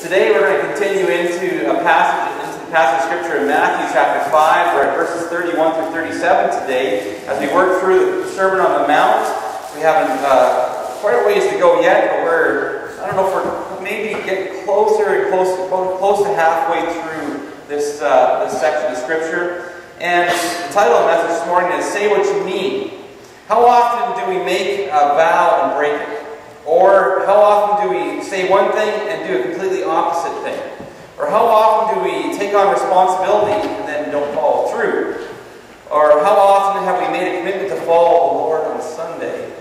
Today we're going to continue into a passage into the passage of scripture in Matthew chapter 5. We're at verses 31 through 37 today. As we work through the Sermon on the Mount, we haven't uh, quite a ways to go yet, but we're I don't know if we're maybe getting closer and closer, close to halfway through this uh, this section of scripture. And the title of the message this morning is "Say What You Mean." How often do we make a vow and break it? Or how often do we say one thing and do a completely opposite thing? Or how often do we take on responsibility and then don't follow through? Or how often have we made a commitment to follow the Lord on Sunday?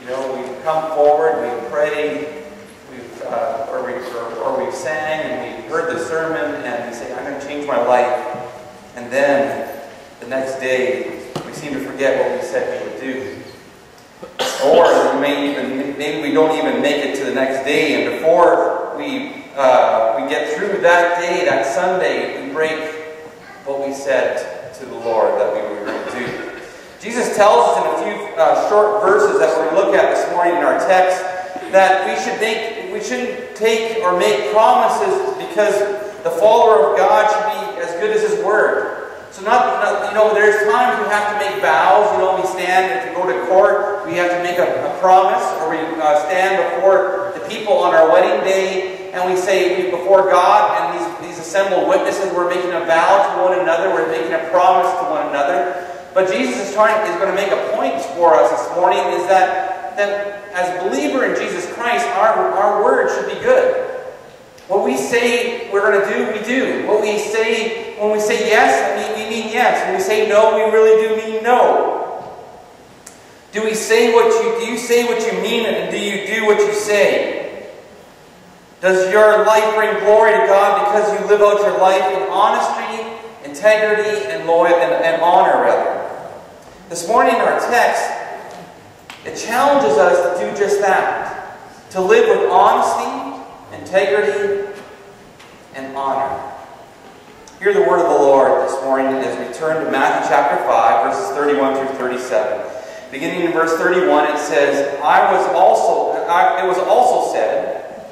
You know, we've come forward, we pray, we've, uh, or, we, or, or we've sang and we've heard the sermon and we say, I'm going to change my life. And then the next day, we seem to forget what we said we would do. Or we may even, maybe we don't even make it to the next day, and before we, uh, we get through that day, that Sunday, we break what we said to the Lord that we were going to do. Jesus tells us in a few uh, short verses that to look at this morning in our text that we should make, we shouldn't take or make promises because the follower of God should be as good as His Word. So not, not, you know, there's times we have to make vows. You know, we stand and to go to court, we have to make a, a promise, or we uh, stand before the people on our wedding day, and we say before God and these, these assembled witnesses, we're making a vow to one another, we're making a promise to one another. But Jesus is trying is going to make a point for us this morning is that, that as a believer in Jesus Christ, our, our word should be good. What we say we're going to do, we do. What we say, when we say yes, we mean yes. When we say no, we really do mean no. Do we say what you do you say what you mean and do you do what you say? Does your life bring glory to God because you live out your life in honesty, integrity, and loyal and, and honor rather? This morning in our text, it challenges us to do just that. To live with honesty, integrity, and honor. Hear the word of the Lord this morning as we turn to Matthew chapter 5, verses 31 through 37. Beginning in verse 31, it says, I was also, I, it was also said,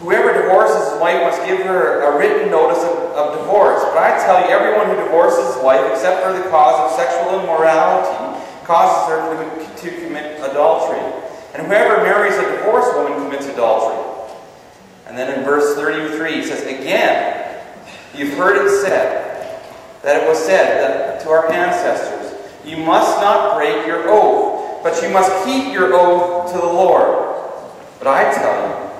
Whoever divorces his wife must give her a written notice of, of divorce. But I tell you, everyone who divorces his wife, except for the cause of sexual immorality, causes her to, to commit adultery. And whoever marries a divorced woman commits adultery. And then in verse 33, he says, Again, you've heard it said, that it was said that to our ancestors, You must not break your oath, but you must keep your oath to the Lord. But I tell you,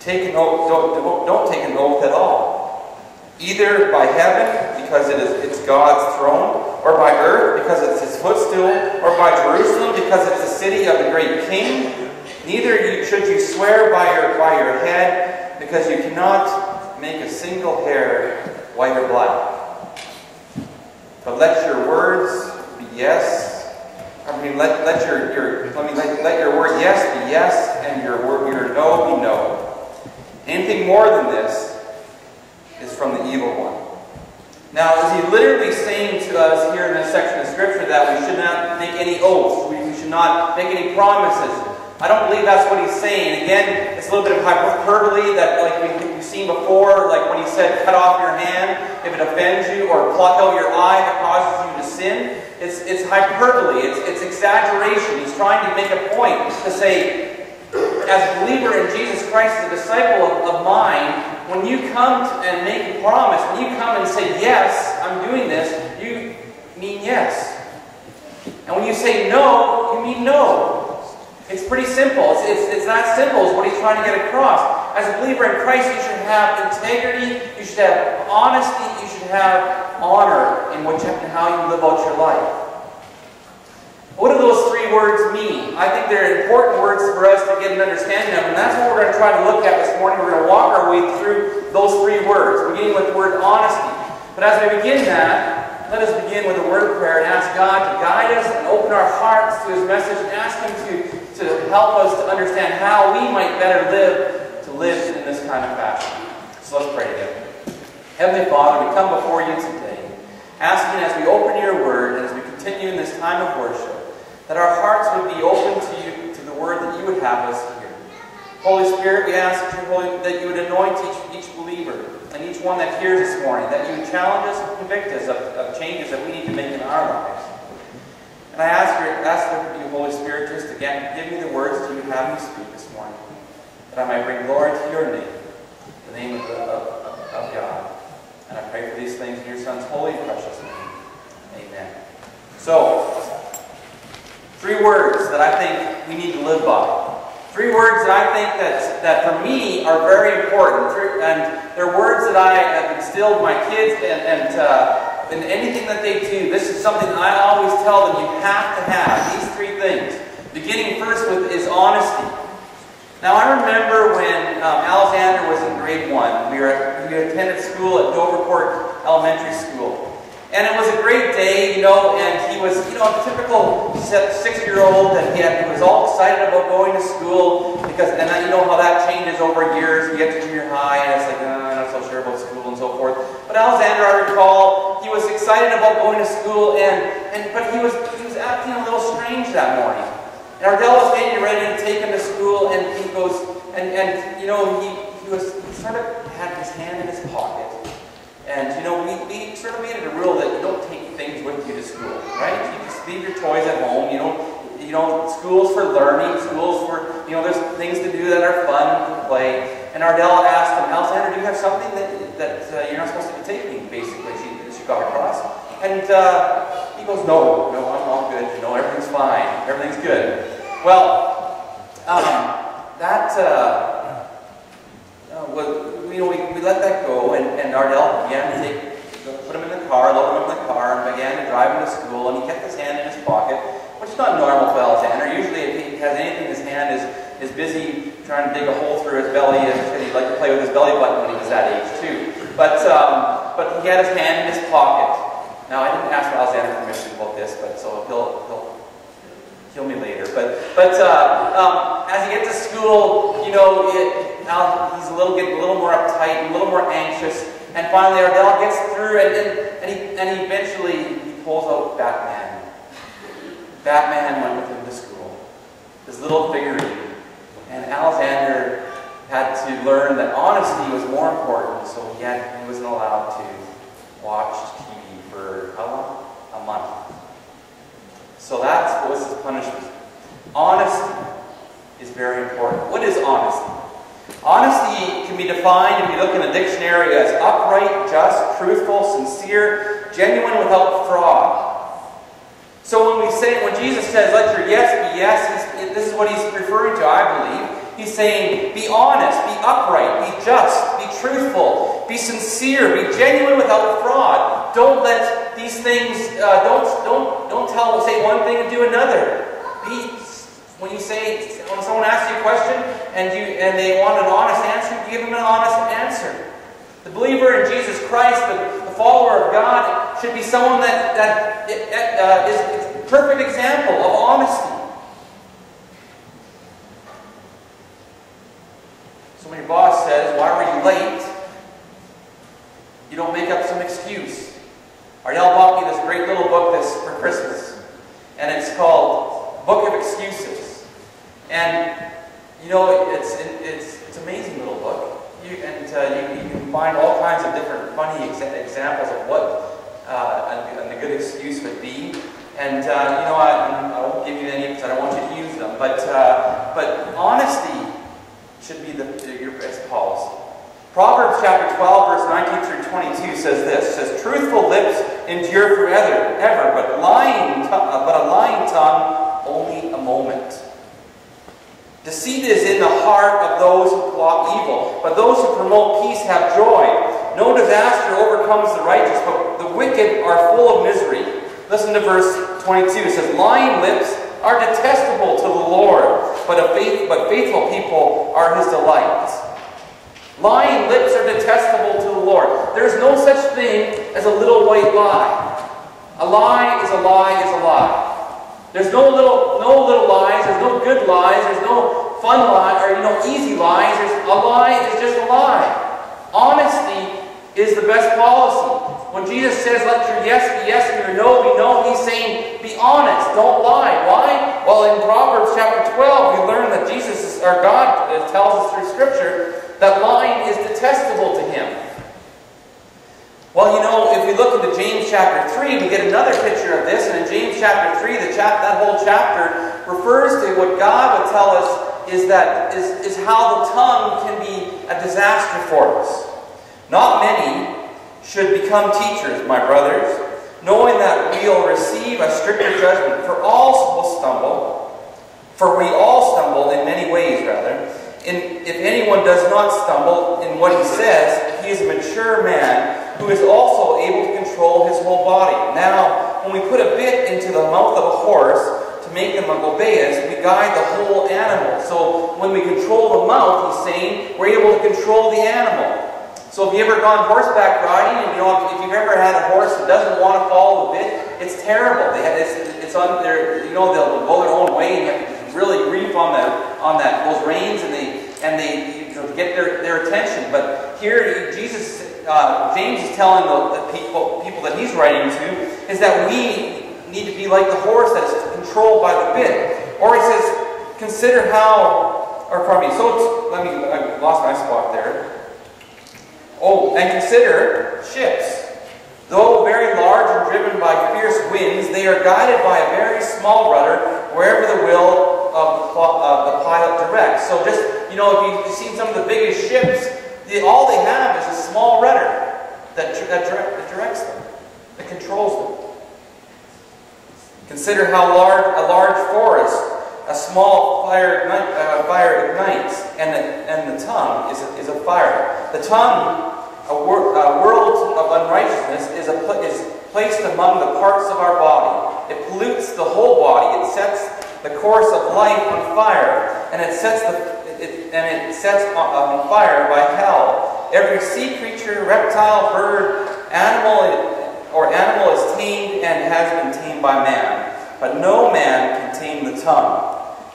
take an oath, don't, don't, don't take an oath at all. Either by heaven, because it is it's God's throne, or by earth, because it's his footstool, or by Jerusalem, because it's the city of the great king, Neither should you swear by your, by your head, because you cannot make a single hair white or black. But let your words be yes. I mean, let, let your, your let me let, let your word yes be yes, and your word your no be no. Anything more than this is from the evil one. Now, is he literally saying to us here in this section of Scripture that we should not make any oaths, we, we should not make any promises, I don't believe that's what he's saying. Again, it's a little bit of hyperbole that, like we've seen before, like when he said, cut off your hand if it offends you, or pluck out your eye if it causes you to sin. It's, it's hyperbole, it's, it's exaggeration. He's trying to make a point to say, as a believer in Jesus Christ, as a disciple of, of mine, when you come and make a promise, when you come and say, yes, I'm doing this, you mean yes. And when you say no, you mean no. It's pretty simple. It's, it's, it's that simple is what he's trying to get across. As a believer in Christ, you should have integrity, you should have honesty, you should have honor in, you, in how you live out your life. What do those three words mean? I think they're important words for us to get an understanding of, and that's what we're going to try to look at this morning. We're going to walk our way through those three words, beginning with the word honesty. But as we begin that, let us begin with a word of prayer and ask God to guide us and open our hearts to His message and ask Him to to help us to understand how we might better live to live in this kind of fashion. So let's pray together. Heavenly Father, we come before you today, asking as we open your word and as we continue in this time of worship, that our hearts would be open to you, to the word that you would have us hear. Holy Spirit, we ask that you, Holy, that you would anoint each, each believer and each one that hears this morning, that you would challenge us and convict us of, of changes that we need to make in our lives. And I ask, you, ask you, Holy Spirit, just again, give me the words you have me speak this morning, that I might bring glory to your name, the name of, the, of, of God. And I pray for these things in your Son's holy precious name. Amen. So, three words that I think we need to live by. Three words that I think that, that for me are very important. And they're words that I have instilled my kids and, and uh, in anything that they do. This is something I always tell them you have to have. These three things. Beginning first with is honesty. Now I remember when um, Alexander was in grade one. We, were, we attended school at Dovercourt Elementary School. And it was a great day, you know, and he was, you know, a typical six-year-old, and he, had, he was all excited about going to school, because, and then you know how that changes over years. You get to junior high, and it's like, oh, I'm not so sure about school and so forth. But Alexander, I recall, he was excited about going to school, and, and but he was, he was acting a little strange that morning. And Ardell was getting ready to take him to school, and he goes, and, and you know, he, he was, he sort of had his hand in his pocket. And you know, we, we sort of made it a rule that you don't take things with you to school, right? You just leave your toys at home. You don't, you know, school's for learning. School's for, you know, there's things to do that are fun to play. And Ardell asked him, Alexander, do you have something that, that uh, you're not supposed to be taking, basically, got across? And uh, he goes, no, no, I'm all good. No, everything's fine. Everything's good. Well, um, that uh, uh was you know, we, we let that go, and, and Ardell began to take, put him in the car, load him in the car, and began to drive him to school, and he kept his hand in his pocket, which is not normal for Alexander. Usually if he has anything in his hand, is, is busy trying to dig a hole through his belly, and he'd like to play with his belly button when he was that age too. But, um, but he had his hand in his pocket. Now, I didn't ask Alexander permission about this, but so he'll, he'll kill me later. But, but uh, um, as he gets to school, you know, it, now he's a little getting a little more uptight, a little more anxious, and finally Ardell gets through, and, and, and, he, and eventually he pulls out Batman. Batman went with him to school, his little figurine, and Alexander had to learn that honesty was more important, so had, he wasn't allowed to watch TV for how long? A month. So that's what was his punishment. Honesty is very important. What is honesty? Honesty can be defined, if you look in the dictionary, as upright, just, truthful, sincere, genuine without fraud. So when we say, when Jesus says, let your yes be yes, this is what he's referring to, I believe. He's saying, be honest, be upright, be just, be truthful, be sincere, be genuine without fraud. Don't let these things, uh, don't, don't, don't tell, say one thing and do another. Be when you say, when someone asks you a question and, you, and they want an honest answer, give them an honest answer. The believer in Jesus Christ, the, the follower of God, should be someone that, that uh, is a perfect example of honesty. So when your boss says, why were you late? You don't make up some excuse. Ardell bought me this great little book this for Christmas. And it's called Book of Excuses. And you know, it's it's it's amazing little book. You, and uh, you, you, can find all kinds of different funny exa examples of what uh, a, a, good excuse would be. And uh, you know, I, I, won't give you any because I don't want you to use them. But uh, but honesty should be the, the, your best policy. Proverbs chapter 12, verse 19 through 22 says this: says, "Truthful lips endure forever, ever, but lying, uh, but a lying tongue only a moment." Deceit is in the heart of those who plot evil, but those who promote peace have joy. No disaster overcomes the righteous, but the wicked are full of misery. Listen to verse 22. It says, Lying lips are detestable to the But, faith, but faithful people are his delight. Lying lips are detestable to the Lord. There's no such thing as a little white lie. A lie is a lie is a lie. There's no little, no little lies. There's no good lies. There's no fun lies or you know easy lies. There's a lie is just a lie. Honesty is the best policy. When Jesus says, let your yes be yes and your no be no, he's saying, be honest, don't lie. Why? Well, in Proverbs chapter 12, we learn that Jesus, our God, uh, tells us through Scripture that lying is detestable to him. Well, you know, if we look into James chapter 3, we get another picture of this. And in James chapter 3, the chap that whole chapter refers to what God would tell us is that is, is how the tongue can be a disaster for us. Not many should become teachers, my brothers, knowing that we'll receive a stricter judgment. For all will stumble, for we all stumble in many ways, rather. If anyone does not stumble in what he says, he is a mature man who is also able to control his whole body. Now, when we put a bit into the mouth of a horse, to make them obey us, we guide the whole animal. So when we control the mouth, he's saying, we're able to control the animal. So if you ever gone horseback riding, and you know if you've ever had a horse that doesn't want to follow the bit, it's terrible. They have, it's, it's on their, you know, they'll go their own way, and you have to really reef on that on that those reins, and they and they you know, get their, their attention. But here, Jesus, uh, James is telling the, the people people that he's writing to is that we need to be like the horse that is controlled by the bit. Or he says, consider how, or pardon me. So let me, I lost my spot there. Oh, and consider ships. Though very large and driven by fierce winds, they are guided by a very small rudder wherever the will of the pilot directs. So just, you know, if you've seen some of the biggest ships, all they have is a small rudder that, that, that directs them, that controls them. Consider how large a large forest, a small fire, uh, fire ignites, and the, and the tongue is a, is a fire. The tongue a, wor a world of unrighteousness is, a pl is placed among the parts of our body. It pollutes the whole body. It sets the course of life on fire, and it sets the it, and it sets on fire by hell. Every sea creature, reptile, bird, animal, or animal is tamed and has been tamed by man, but no man can tame the tongue.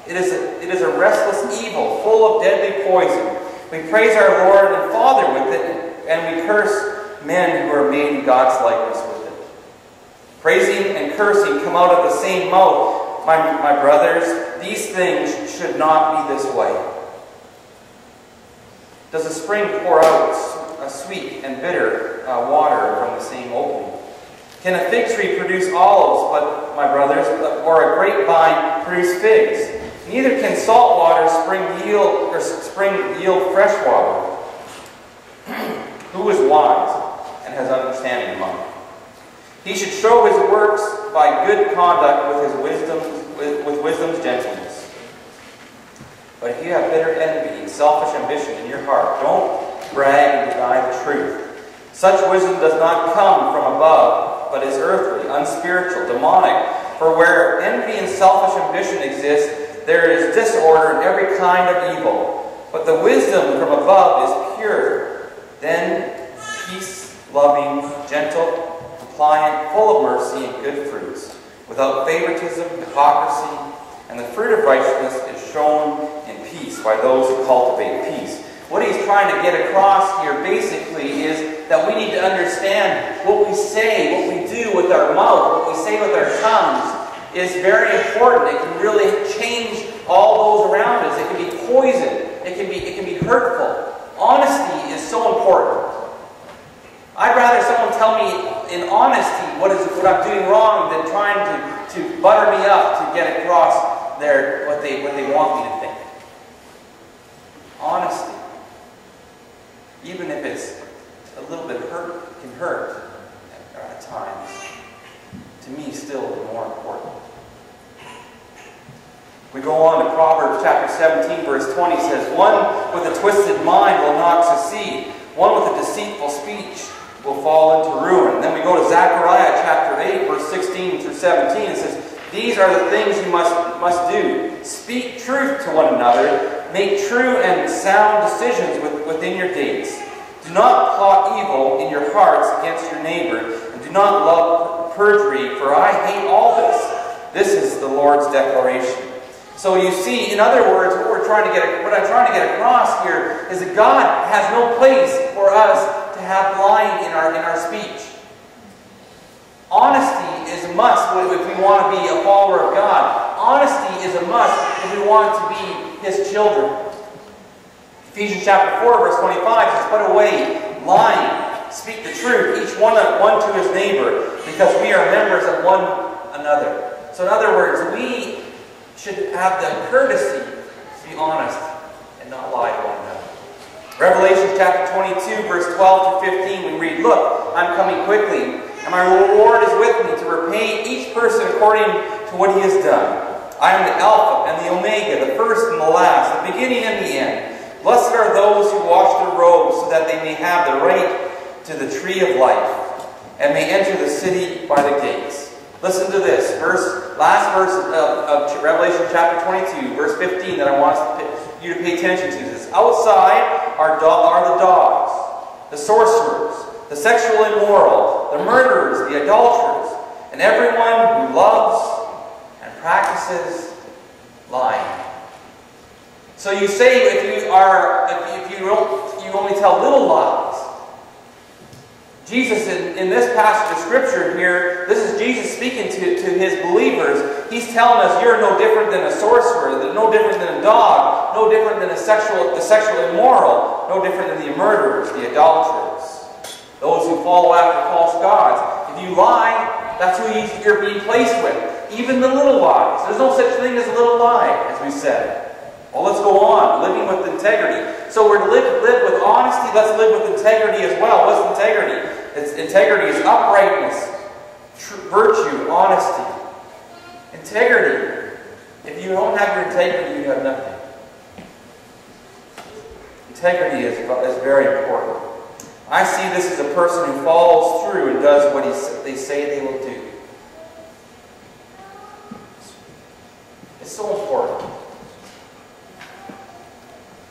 It is a, it is a restless evil, full of deadly poison. We praise our Lord and Father with it, and we curse men who are made in God's likeness with it. Praising and cursing come out of the same mouth, my, my brothers. These things should not be this way. Does a spring pour out a sweet and bitter uh, water from the same opening? Can a fig tree produce olives, but my brothers, or a grapevine produce figs? Neither can salt water spring yield or spring yield fresh water. Who is wise and has understanding among you? He should show his works by good conduct with his wisdom, with, with wisdom's gentleness. But if you have bitter envy and selfish ambition in your heart, don't brag and deny the truth. Such wisdom does not come from above, but is earthly, unspiritual, demonic. For where envy and selfish ambition exist, there is disorder and every kind of evil. But the wisdom from above is pure then peace loving, gentle, compliant, full of mercy and good fruits, without favoritism, hypocrisy, and the fruit of righteousness is shown in peace by those who cultivate peace. What he's trying to get across here basically is that we need to understand what we say, what we do with our mouth, what we say with our tongues is very important. It can really change all those around us. It can be poison. It can be, it can be hurtful. Honesty is so important. I'd rather someone tell me in honesty what is what I'm doing wrong than trying to, to butter me up to get across their what they what they want me to think. Honesty. Even if it's a little bit hurt can hurt at times. To me still more important. We go on to Proverbs chapter 17, verse 20 says, One with a twisted mind will not succeed. One with a deceitful speech will fall into ruin. Then we go to Zechariah chapter 8, verse 16 through 17. It says, These are the things you must, must do. Speak truth to one another. Make true and sound decisions with, within your gates. Do not plot evil in your hearts against your neighbor, and do not love perjury, for I hate all this. This is the Lord's declaration. So you see, in other words, what we're trying to get, what I'm trying to get across here is that God has no place for us to have lying in our, in our speech. Honesty is a must if we want to be a follower of God. Honesty is a must if we want to be His children. Ephesians chapter 4, verse 25 says, Put away lying, speak the truth, each one, one to his neighbor, because we are members of one another. So, in other words, we should have the courtesy to be honest and not lie to one another. Revelation chapter 22, verse 12 to 15, we read, Look, I'm coming quickly and my reward is with me to repay each person according to what he has done. I am the Alpha and the Omega, the first and the last, the beginning and the end. Blessed are those who wash their robes so that they may have the right to the tree of life and may enter the city by the gates. Listen to this, verse, last verse of, of Revelation chapter 22, verse 15 that I want you to pay attention to. This outside are, do, are the dogs, the sorcerers, the sexual immoral, the murderers, the adulterers, and everyone who loves and practices lying. So you say if you are if you don't you only tell little lies. Jesus in, in this passage of scripture here, this is Jesus speaking to, to his believers. He's telling us you're no different than a sorcerer, no different than a dog, no different than a sexual the sexual immoral, no different than the murderers, the adulterers those who follow after false gods. If you lie, that's who you're being placed with. Even the little lies. There's no such thing as a little lie, as we said. Well, let's go on. Living with integrity. So we're to live, live with honesty. Let's live with integrity as well. What's integrity? It's, integrity is uprightness, virtue, honesty. Integrity. If you don't have your integrity, you have nothing. Integrity is, is very important. I see this as a person who follows through and does what he, they say they will do. It's so important.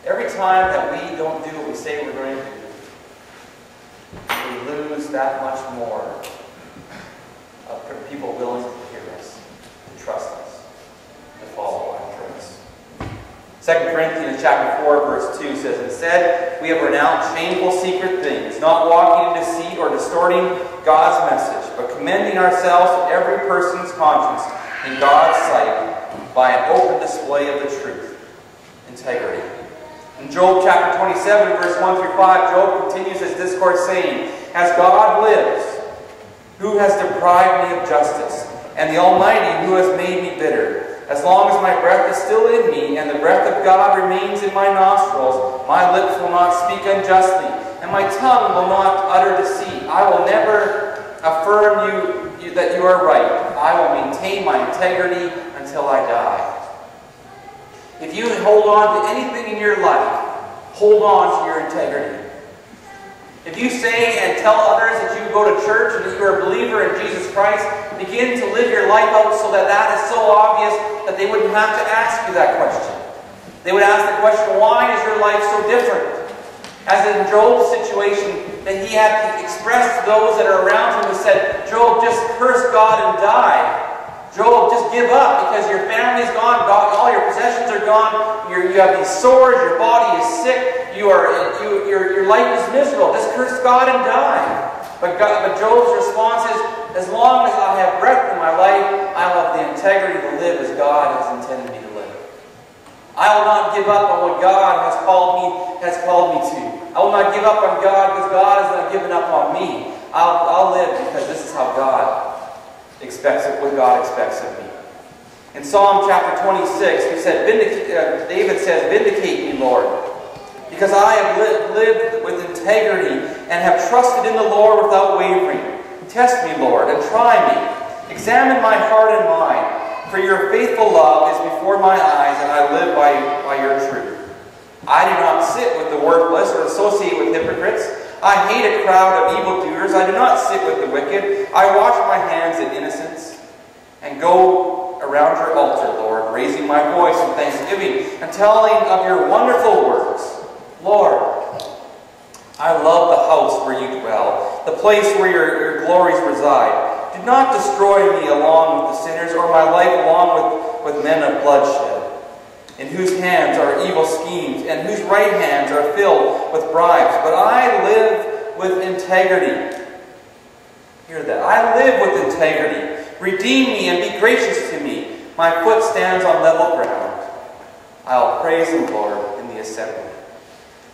Every time that we don't do what we say we're going to do, we lose that much more of people willing to hear us, to trust us, to follow after us. 2 Corinthians chapter 4, verse 2 says, Instead, we have renounced shameful secret things, not walking in deceit or distorting God's message, but commending ourselves to every person's conscience in God's sight by an open display of the truth. Integrity. In Job chapter 27, verse 1 through 5, Job continues his discourse saying, As God lives, who has deprived me of justice, and the Almighty who has made me bitter. As long as my breath is still in me, and the breath of God remains in my nostrils, my lips will not speak unjustly, and my tongue will not utter deceit. I will never affirm you, you that you are right. I will maintain my integrity until I die. If you hold on to anything in your life, hold on to your integrity. If you say and tell others that you go to church and that you are a believer in Jesus Christ, begin to live your life out so that that is so obvious that they wouldn't have to ask you that question. They would ask the question, why is your life so different? As in Job's situation, that he had to express to those that are around him who said, Job, just curse God and die. Job, just give up because your family's gone, all your possessions are gone, you have these sores, your body is sick, you are, you, your, your life is miserable. Just curse God and die. But, God, but Job's response is, as long as I have breath in my life, I will have the integrity to live as God has intended me to live. I will not give up on what God has called me, has called me to. I will not give up on God because God has not given up on me. I'll, I'll live because this is how God expects of what God expects of me. In Psalm chapter 26, he said, uh, David says, Vindicate me, Lord, because I have lived, lived with integrity and have trusted in the Lord without wavering. Test me, Lord, and try me. Examine my heart and mind, for your faithful love is before my eyes, and I live by, by your truth. I do not sit with the worthless or associate with hypocrites. I hate a crowd of evildoers. I do not sit with the wicked. I wash my hands in innocence and go around your altar, Lord, raising my voice in thanksgiving and telling of your wonderful works. Lord, I love the house where you dwell, the place where your, your glories reside. Do not destroy me along with the sinners or my life along with, with men of bloodshed in whose hands are evil schemes, and whose right hands are filled with bribes. But I live with integrity. Hear that. I live with integrity. Redeem me and be gracious to me. My foot stands on level ground. I'll praise the Lord in the assembly.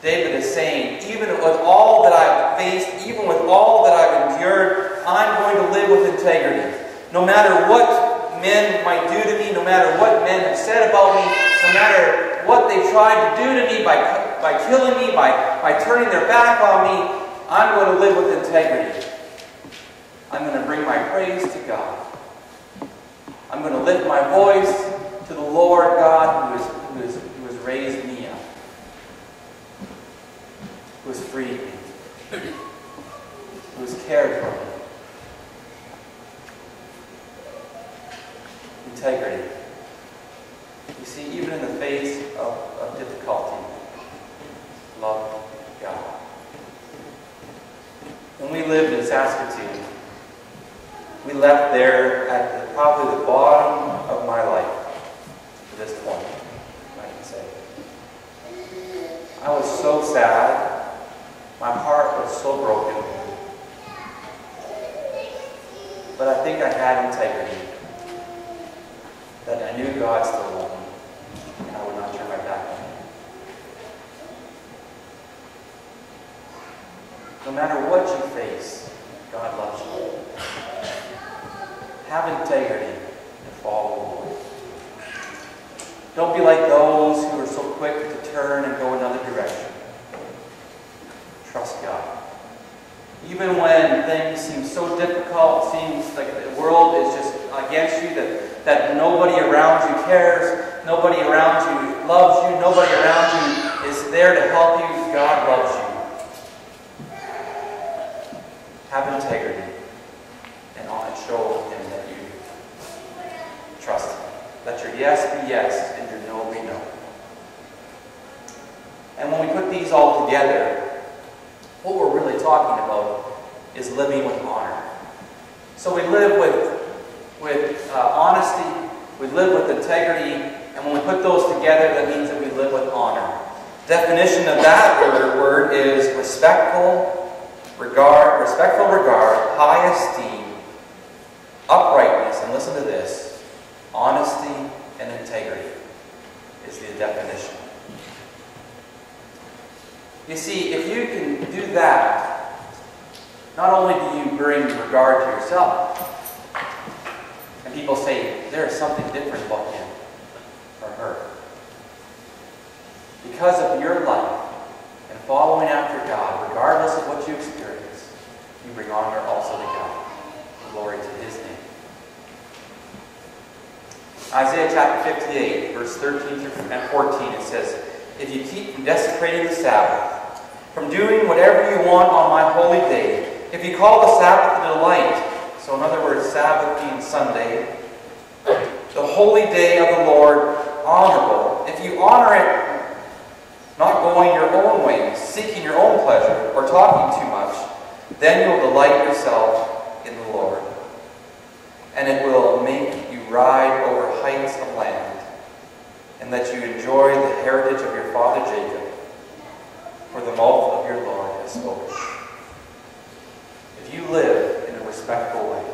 David is saying, even with all that I've faced, even with all that I've endured, I'm going to live with integrity. No matter what men might do to me, no matter what men have said about me, no matter what they tried to do to me by, by killing me, by, by turning their back on me, I'm going to live with integrity. I'm going to bring my praise to God. I'm going to lift my voice to the Lord God who, is, who, is, who has raised me up, who has freed me, who has cared for me. Integrity. You see, even in the face of, of difficulty, love God. When we lived in Saskatoon, we left there at the, probably the bottom of my life to this point, I can say. I was so sad. My heart was so broken. But I think I had integrity. That I knew God still loved me. And I would not turn my back on him. No matter what you face, God loves you. Have integrity and follow the Lord. Don't be like those who are so quick to turn and go another direction. Trust God. Even when things seem so difficult, it seems like the world is just against you, that, that nobody around you cares, nobody around you loves you, nobody around you is there to help you, God loves you. Have integrity and show Him that you trust Him. Let your yes be yes and your no be no. And when we put these all together, what we're really talking about is living with honor. So we live with, with uh, honesty, we live with integrity, and when we put those together, that means that we live with honor. Definition of that word, word is respectful regard, respectful regard, high esteem, uprightness, and listen to this, honesty and integrity is the definition. You see, if you can do that, not only do you bring regard to yourself, and people say, there is something different about him or her. Because of your life and following after God, regardless of what you experience, you bring honor also to God. Glory to his name. Isaiah chapter 58, verse 13 and 14, it says, If you keep from desecrating the Sabbath, from doing whatever you want on my holy day, if you call the Sabbath a delight, so in other words, Sabbath being Sunday, the holy day of the Lord honorable, if you honor it, not going your own ways, seeking your own pleasure, or talking too much, then you'll delight yourself in the Lord. And it will make you ride over heights of land, and that you enjoy the heritage of your father Jacob, for the mouth of your Lord has spoken. If you live in a respectful way,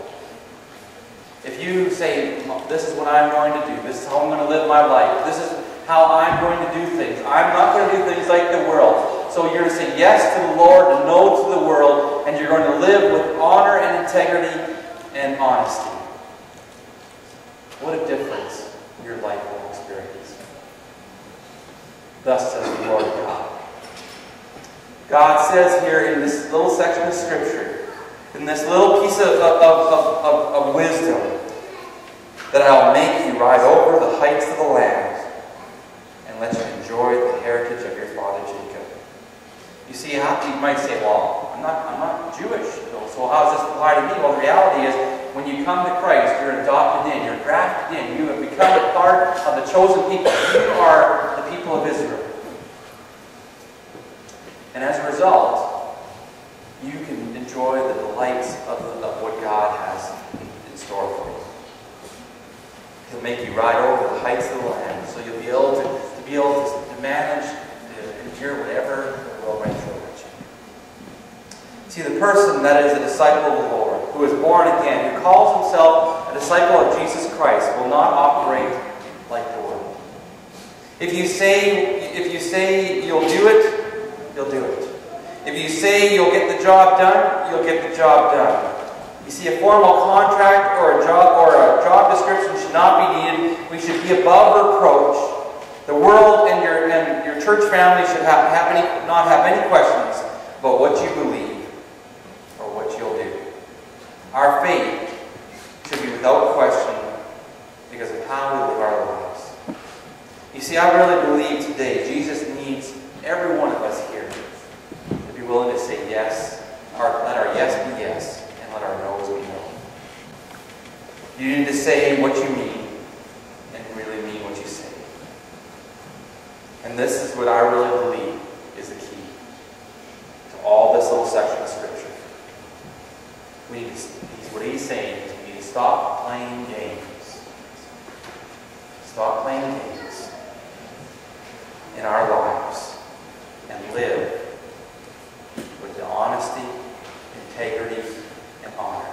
if you say, This is what I'm going to do, this is how I'm going to live my life, this is how I'm going to do things, I'm not going to do things like the world. So you're going to say yes to the Lord and no to the world, and you're going to live with honor and integrity and honesty. What a difference your life will experience. Thus says the Lord God. God says here in this little section of Scripture, in this little piece of, of, of, of, of wisdom, that I'll make you ride over the heights of the land and let you enjoy the heritage of your father Jacob. You see, how, you might say, well, I'm not, I'm not Jewish, so how does this apply to me? Well, the reality is, when you come to Christ, you're adopted in, you're grafted in, you have become a part of the chosen people. You are the people of Israel. And as a result, you can enjoy the delights of, the, of what God has in store for you. He'll make you ride over the heights of the land, so you'll be able to, to be able to, to manage, to endure whatever world might you. See, the person that is a disciple of the Lord, who is born again, who calls himself a disciple of Jesus Christ, will not operate like the world. If you say, if you say you'll do it, you'll do it. If you say you'll get the job done, you'll get the job done. You see, a formal contract or a job or a job description should not be needed. We should be above reproach. The world and your and your church family should have, have any, not have any questions about what you believe or what you'll do. Our faith should be without question because of how we live our lives. You see, I really believe today Jesus needs every one of us here to be willing to say yes, or let our yes be yes, and let our no's be no. You need to say what you mean and really mean what you say. And this is what I really believe is the key to all this little section of Scripture. We need to, what he's saying is we need to stop playing games. Stop playing games in our lives and live with the honesty, integrity, and honor.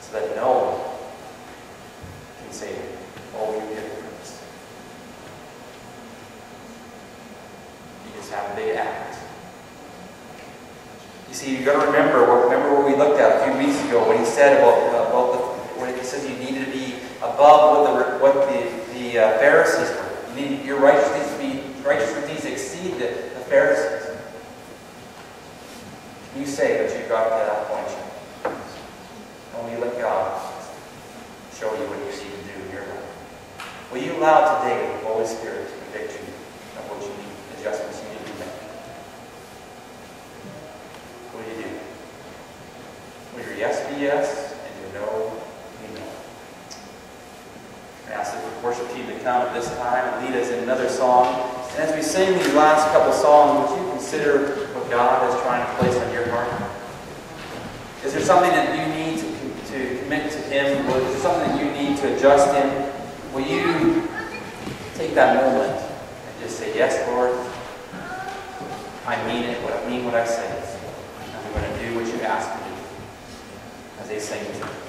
So that no one can say, oh, you hypocrites. You just have a big act. You you've got to remember what, remember what we looked at a few weeks ago when he said about, about the, when he says you need to be above what the, what the, the uh, Pharisees were. You need, your righteousness, to be, righteousness needs to exceed the, the Pharisees. You say that you've got to that point. Only let God show you what you need to do in your life. Will you allow today the Holy Spirit to convict you of what you need, adjustments you need to make? What do you do? Will your yes be yes and your no be no? I ask the worship team to come at this time and lead us in another song. And as we sing these last couple songs, would you consider what God is trying to place on your heart? Is there something that you need to, to commit to Him? Or is there something that you need to adjust in? Will you take that moment and just say, Yes, Lord, I mean it, what I mean what I say. I'm going to do what you ask me to do. As they sing to